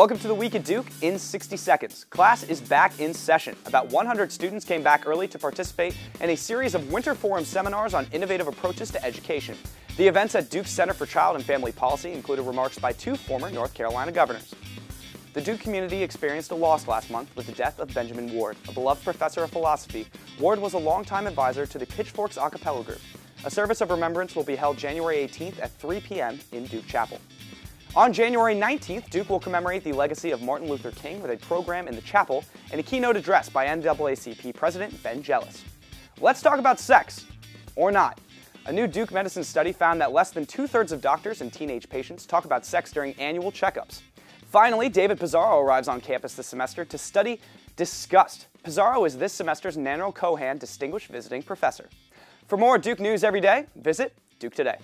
Welcome to the Week at Duke in 60 seconds. Class is back in session. About 100 students came back early to participate in a series of Winter Forum seminars on innovative approaches to education. The events at Duke's Center for Child and Family Policy included remarks by two former North Carolina governors. The Duke community experienced a loss last month with the death of Benjamin Ward, a beloved professor of philosophy. Ward was a longtime advisor to the Pitchforks a group. A service of remembrance will be held January 18th at 3 p.m. in Duke Chapel. On January 19th, Duke will commemorate the legacy of Martin Luther King with a program in the chapel and a keynote address by NAACP President Ben Jealous. Let's talk about sex, or not. A new Duke medicine study found that less than two thirds of doctors and teenage patients talk about sex during annual checkups. Finally, David Pizarro arrives on campus this semester to study disgust. Pizarro is this semester's Nannerl Keohane Distinguished Visiting Professor. For more Duke news every day, visit Duke Today.